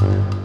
Mm-hmm.